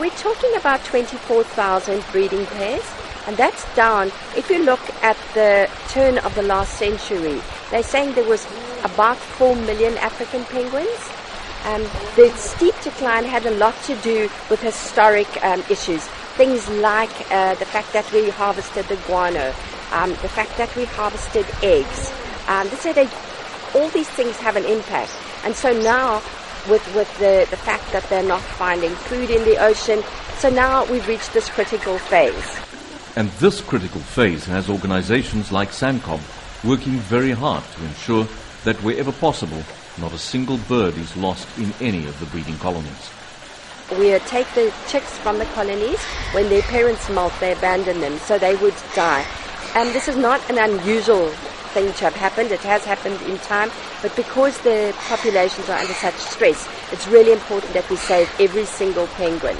We're talking about 24,000 breeding pairs, and that's down. If you look at the turn of the last century, they're saying there was about 4 million African penguins. Um, the steep decline had a lot to do with historic um, issues. Things like uh, the fact that we harvested the guano, um, the fact that we harvested eggs. Um, they say they, all these things have an impact. And so now, with, with the, the fact that they're not finding food in the ocean, so now we've reached this critical phase. And this critical phase has organizations like SANCCOB working very hard to ensure that wherever possible, not a single bird is lost in any of the breeding colonies. We take the chicks from the colonies. When their parents molt, they abandon them, so they would die. And this is not an unusual thing to have happened. It has happened in time, but because the populations are under such stress, it's really important that we save every single penguin.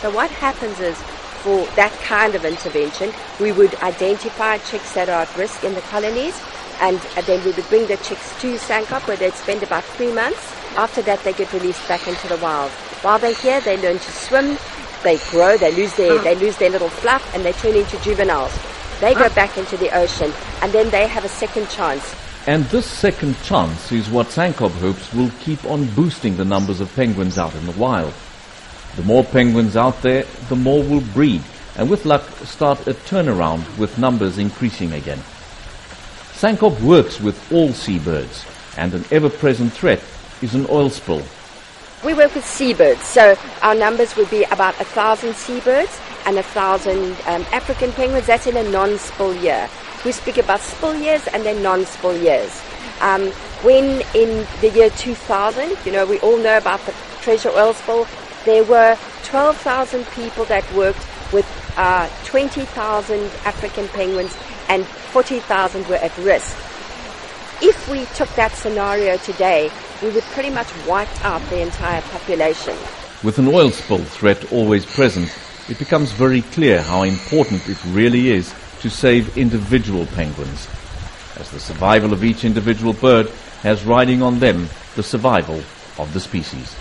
So what happens is, for that kind of intervention, we would identify chicks that are at risk in the colonies, and then we would bring the chicks to SANCCOB where they'd spend about three months. After that, they get released back into the wild. While they're here, they learn to swim, they grow, they lose their, they lose their little fluff, and they turn into juveniles. They go back into the ocean, and then they have a second chance. And this second chance is what SANCCOB hopes will keep on boosting the numbers of penguins out in the wild. The more penguins out there, the more will breed, and with luck start a turnaround with numbers increasing again. SANCCOB works with all seabirds, and an ever-present threat is an oil spill. We work with seabirds, so our numbers would be about a thousand seabirds and a thousand um, African penguins. That's in a non-spill year. We speak about spill years and then non-spill years. Um, when in the year 2000, you know, we all know about the treasure oil spill, there were 12,000 people that worked with uh, 20,000 African penguins and 40,000 were at risk. If we took that scenario today, we would pretty much wipe out the entire population. With an oil spill threat always present, it becomes very clear how important it really is to save individual penguins, as the survival of each individual bird has riding on them the survival of the species.